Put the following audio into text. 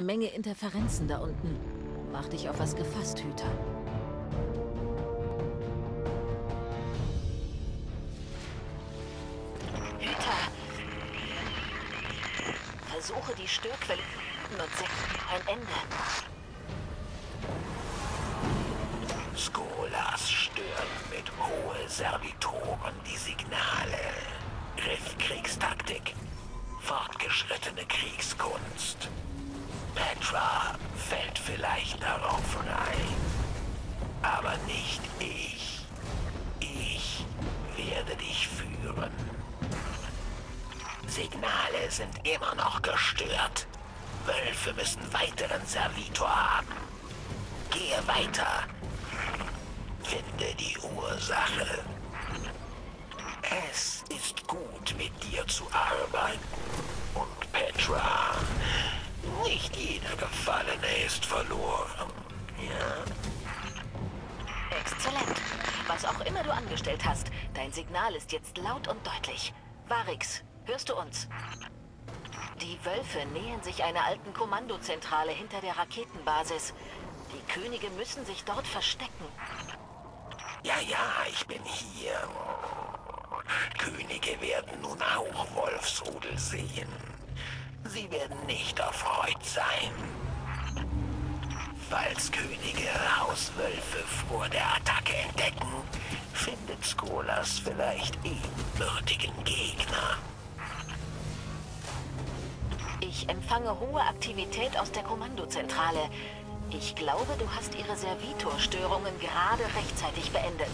Eine Menge Interferenzen da unten. Mach dich auf was gefasst, Hüter. Hüter! Versuche die Störquelle und setze ein Ende. Skolas stören mit hohe Servitoren die Signale. Griffkriegstaktik. Fortgeschrittene Kriegskunst. Signale sind immer noch gestört. Wölfe müssen weiteren Servitor haben. Gehe weiter. Finde die Ursache. Es ist gut, mit dir zu arbeiten. Und Petra, nicht jeder Gefallene ist verloren. Ja? Exzellent. Was auch immer du angestellt hast, dein Signal ist jetzt laut und deutlich. Varix, hörst du uns? Die Wölfe nähern sich einer alten Kommandozentrale hinter der Raketenbasis. Die Könige müssen sich dort verstecken. Ja, ja, ich bin hier. Könige werden nun auch Wolfsrudel sehen. Sie werden nicht erfreut sein. Falls Könige Hauswölfe vor der Attacke entdecken, findet Skolas vielleicht ebenbürtigen Gegner. Ich empfange hohe Aktivität aus der Kommandozentrale. Ich glaube, du hast ihre Servitorstörungen gerade rechtzeitig beendet.